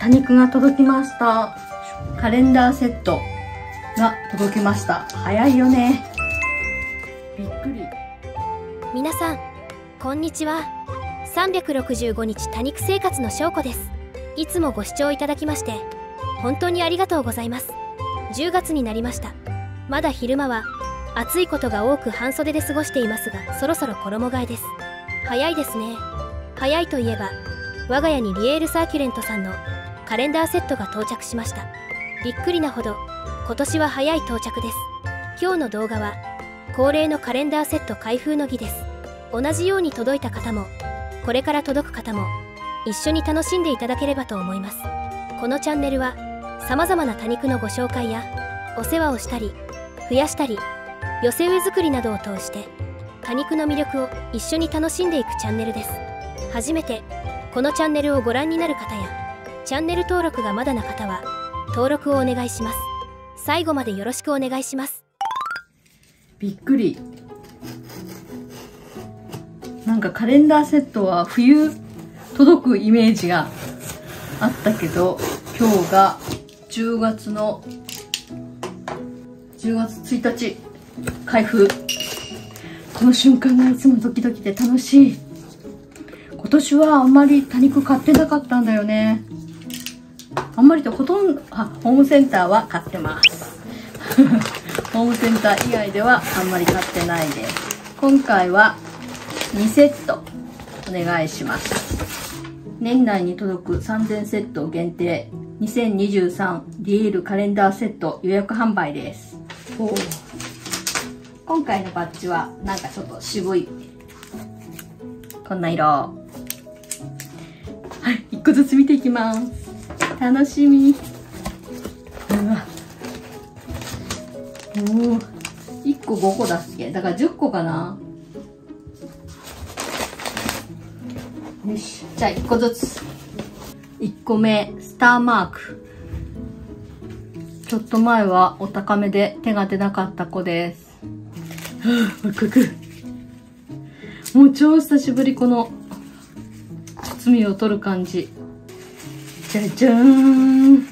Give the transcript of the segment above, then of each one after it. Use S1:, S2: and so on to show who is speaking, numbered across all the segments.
S1: 多肉が届きました。カレンダーセットが届きました。早いよね。びっくり。
S2: 皆さんこんにちは。365日多肉生活の翔子です。いつもご視聴いただきまして本当にありがとうございます。10月になりました。まだ昼間は暑いことが多く半袖で過ごしていますがそろそろ衣替えです。早いですね。早いといえば我が家にリエールサーキュレントさんのカレンダーセットが到着しました。びっくりなほど今年は早い到着です。今日の動画は恒例のカレンダーセット開封の儀です。同じように届いた方もこれから届く方も一緒に楽しんでいただければと思います。このチャンネルは様々な多肉のご紹介やお世話をしたり増やしたり寄せ植え作りなどを通して多肉の魅力を一緒に楽しんでいくチャンネルです。初めてこのチャンネルをご覧になる方やチャンネル登録がまだな方は登録をお願いします。最後までよろしくお願いします。
S1: びっくり。なんかカレンダーセットは冬届くイメージがあったけど今日が10月の10月1日開封。この瞬間がいつもドキドキで楽しい。今年はあんまり多肉買ってなかったんだよね。あんまりとほとんどあホームセンターは買ってます。ホームセンター以外ではあんまり買ってないです。今回は2セットお願いします。年内に届く3000セット限定2023リエールカレンダーセット予約販売です。今回のバッジはなんかちょっと渋い。こんな色。はい1個ずつ見ていきます楽しみ。うわ。おお1個5個だっけ？だから10個かな。よし。じゃあ1個ずつ。1個目スターマーク。ちょっと前はお高めで手が出なかった子です。はぁワクワク。もう超久しぶりこの包みを取る感じじゃじゃーん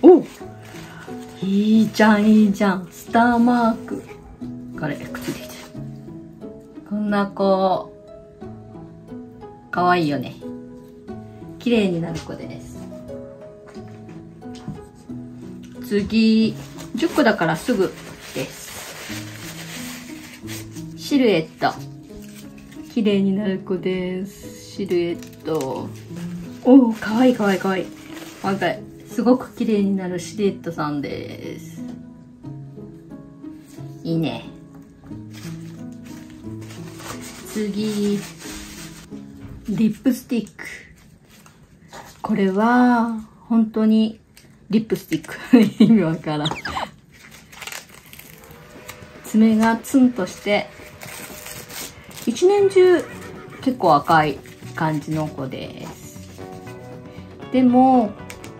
S1: おいいじゃんいいじゃんスターマーク。これくっついてきてこんな子。かわいいよね。綺麗になる子です。次10個だからすぐです。シルエット。綺麗になる子です。シルエット。おおかわいいかわい。いかわいいすごく綺麗になるシルエットさんです。いいね。次。リップスティック。これは本当にリップスティック。意味わからん。爪がツンとして一年中結構赤い感じの子です。でも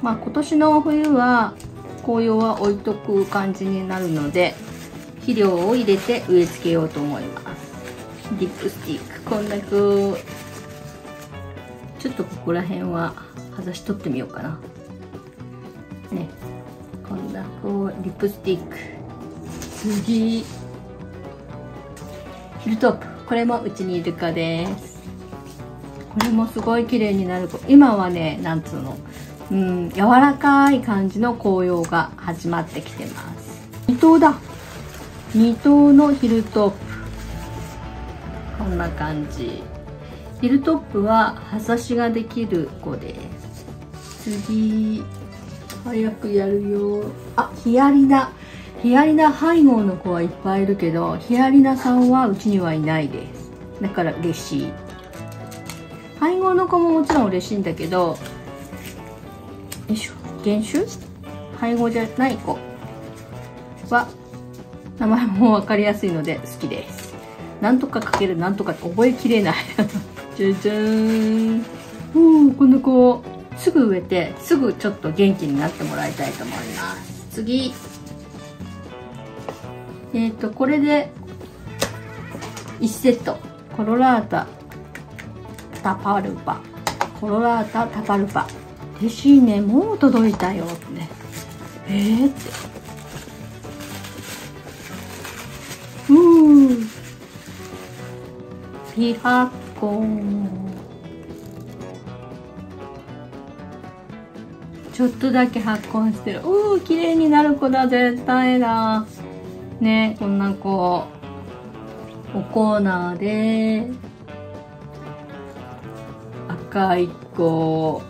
S1: まあ今年の冬は紅葉は置いとく感じになるので肥料を入れて植え付けようと思います。リップスティック。こんな子ちょっとここら辺は外し取ってみようかな。ね。こんなこうリップスティック。次。ヒルトップ。これもうちにいる子です。これもすごい綺麗になる。子今はねなんつうの？うん柔らかい感じの紅葉が始まってきてます。2頭だ。2頭のヒルトップ。こんな感じ。ヒルトップは葉差しができる子です。次早くやるよ。あヒアリナ。ヒアリナ配合の子はいっぱいいるけどヒアリナさんはうちにはいないです。だから嬉しい配合の子ももちろん嬉しいんだけどよいしょ原種配合じゃない子。は名前も分かりやすいので好きです。なんとかかけるなんとか覚えきれない。じゃじゃーん。おおこの子すぐ植えてすぐちょっと元気になってもらいたいと思います。次。えっ、ー、とこれで1セット。コロラータ。タパルパ。コロラータタパルパ。嬉しいねもう届いたよってね。えーって。うーピラコン。ちょっとだけ発酵してる。うー綺麗になる子だ絶対だ。ねこんな子。おコーナーで。赤い子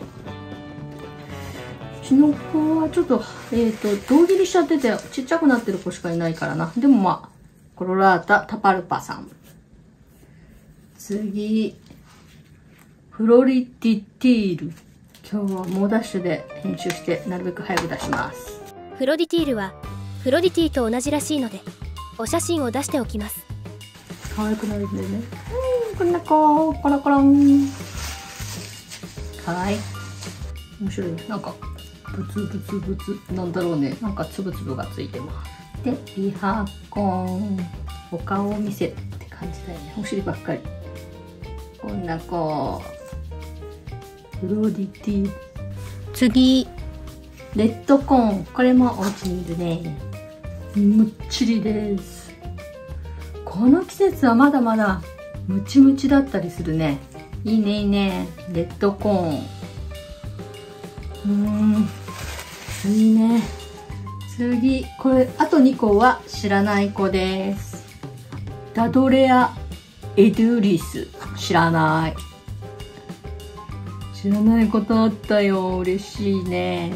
S1: うちの子はちょっとえっ、ー、と胴切りしちゃっててちっちゃくなってる子しかいないからな。でもまあコロラータタパルパさん。次フロリティティール。今日は猛ダッシュで編集してなるべく早く出します。
S2: フロディティールはフロディティと同じらしいのでお写真を出しておきます。
S1: 可愛くなるんでね。うんこんな子。コロコロンかわい。い面白い。なんかブツブツブツなんだろうね。なんかつぶつぶがついてます。でリハコン。お顔を見せって感じだよね。お尻ばっかり。こんな子フロディティ。次。レッドコーン。これもお家にいるね。むっちりです。この季節はまだまだムチムチだったりするねいいねいいね。レッドコーン。うんいいね。次これあと2個は知らない子です。ダドレア・エドゥリス。知らない。知らないことあったよ。嬉しいね。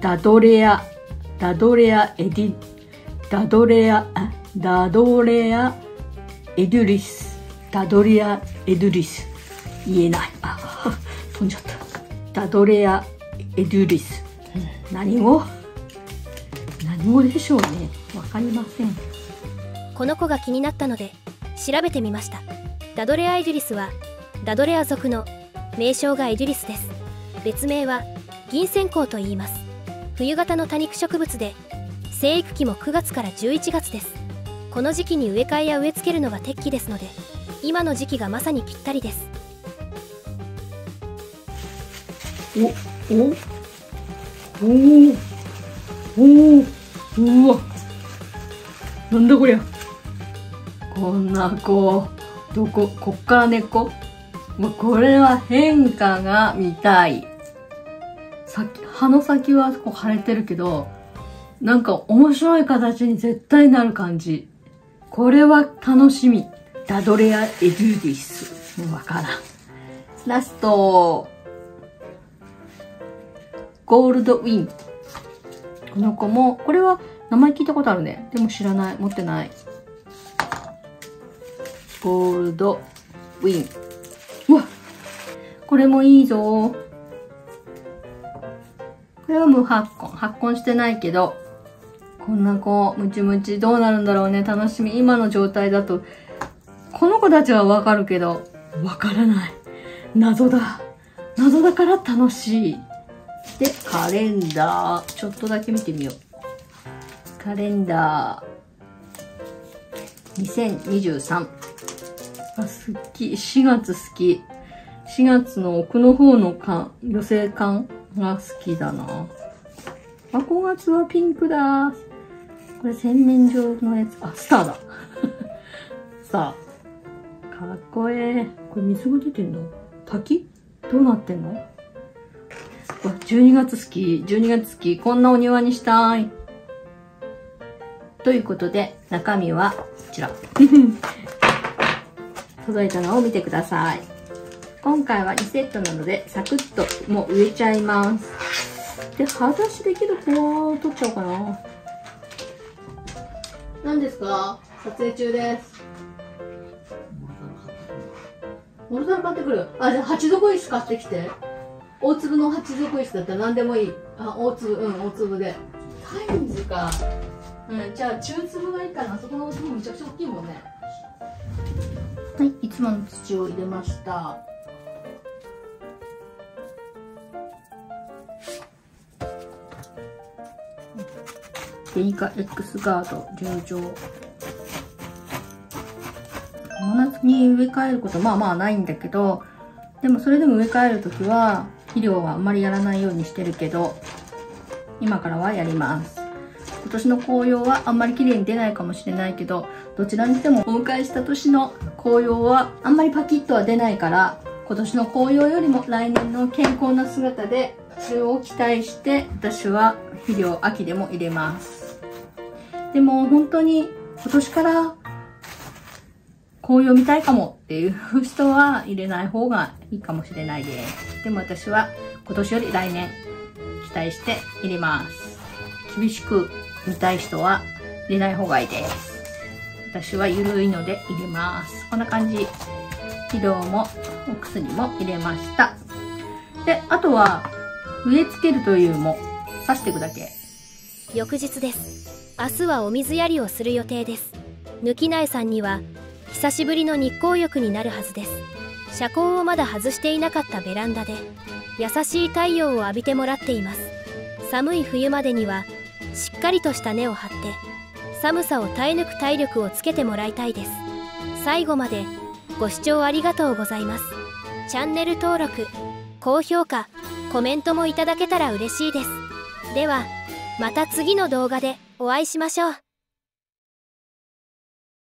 S1: ダドレアダドレアエディダドレアダドレアエドゥリス。ダドレアエドゥリス。言えない。あ飛んじゃった。ダドレアエドゥリス、何語何語でしょうね。わかりません。
S2: この子が気になったので調べてみました。ダドレア・エデュリスはダドレア属の名称がエデュリスです。別名は銀線香と言います。冬型の多肉植物で生育期も9月から11月です。この時期に植え替えや植え付けるのが適期ですので今の時期がまさにぴったりです。
S1: おおおおおうわなんだこりゃ。こんな子どここっから根っこもうこれは変化が見たい。先葉の先はこう腫れてるけどなんか面白い形に絶対なる感じ。これは楽しみ。ダドレア・エドゥディス。もうわからん。ラスト。ゴールドウィン。この子もこれは名前聞いたことあるね。でも知らない。持ってない。ゴールドウィン。うわ。これもいいぞ。これは無発根。発根してないけど。こんな子ムチムチどうなるんだろうね。楽しみ。今の状態だとこの子たちはわかるけどわからない。謎だ。謎だから楽しい。でカレンダー。ちょっとだけ見てみよう。カレンダー。2023あ好き。4月好き。4月の奥の方の感予選感が好きだな。あ5月はピンクだ。これ洗面所のやつあスターだ。さあ。かっこええ。これ水が出てんの？滝？どうなってんの？わ12月好き12月好きこんなお庭にしたい。ということで中身はこちら。届いたのを見てください。今回は2セットなのでサクッともう植えちゃいます。で裸足できる子は取っちゃおうかな。何ですか？撮影中です。モルタル買ってくる。あじゃあ鉢底石買ってきて。大粒の鉢底石だったら何でもいい。あ大粒。うん大粒で。タイムズか。うんじゃあ中粒がいいかな。あそこの粒めちゃくちゃ大きいもんね。はい、いつもの土を入れました。デニカ X ガード入場。友達に植え替えることまあまあないんだけど、でもそれでも植え替えるときは肥料はあんまりやらないようにしてるけど、今からはやります。今年の紅葉はあんまり綺麗に出ないかもしれないけど、どちらにしてもお迎えした年の紅葉はあんまりパキッとは出ないから、今年の紅葉よりも来年の健康な姿で、それを期待して私は肥料秋でも入れます。でも本当に今年から紅葉見たいかもっていう人は入れない方がいいかもしれないです。でも私は今年より来年期待して入れます。厳しく見たい人は入れない方がいいです。私は緩いので入れます。こんな感じ。肥料もお薬も入れました。で、あとは植え付けるというも刺していくだけ。
S2: 翌日です。明日はお水やりをする予定です。抜き苗さんには久しぶりの日光浴になるはずです。遮光をまだ外していなかったベランダで優しい太陽を浴びてもらっています。寒い冬までにはしっかりとした根を張って寒さを耐え抜く体力をつけてもらいたいです。最後までご視聴ありがとうございます。チャンネル登録高評価コメントもいただけたら嬉しいです。ではまた次の動画で。お会いしましょう。